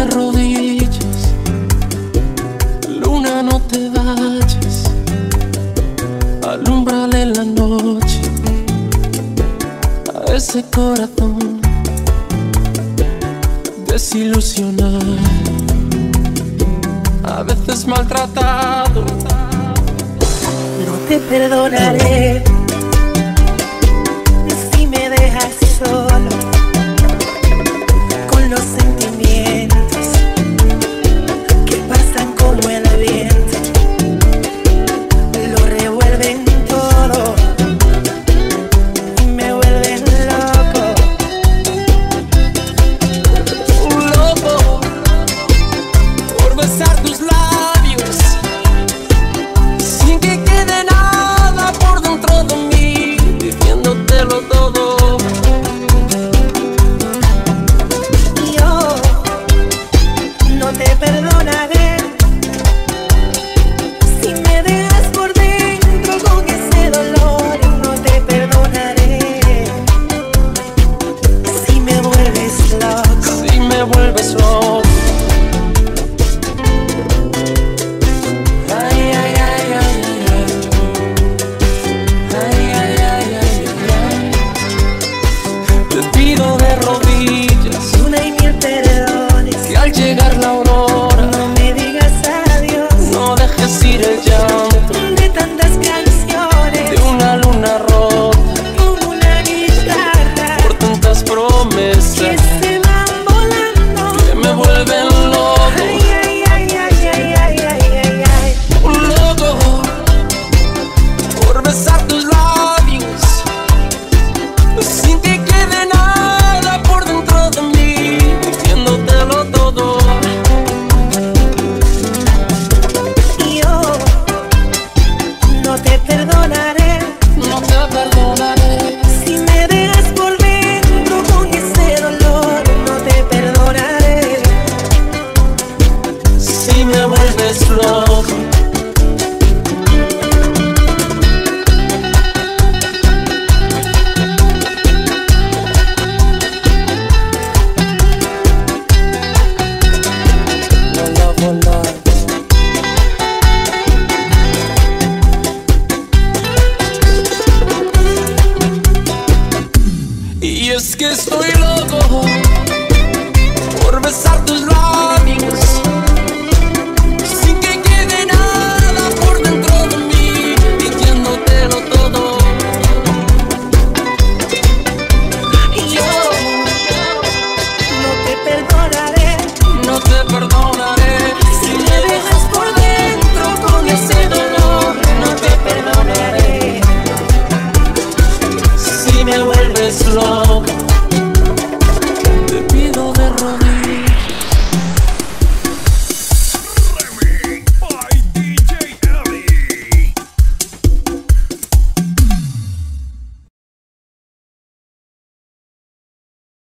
me arrodilles, luna no te vayas, alumbrale la noche a ese corazón desilusionado, a veces maltratado. No te perdonaré llegar la hora que estoy loco por besar tus labios. Sin que quede nada por dentro de mí, pidiéndotelo todo. Y Yo no te perdonaré, no te perdonaré. Si me dejas por dentro con ese dolor, no te perdonaré. Si me vuelves loco.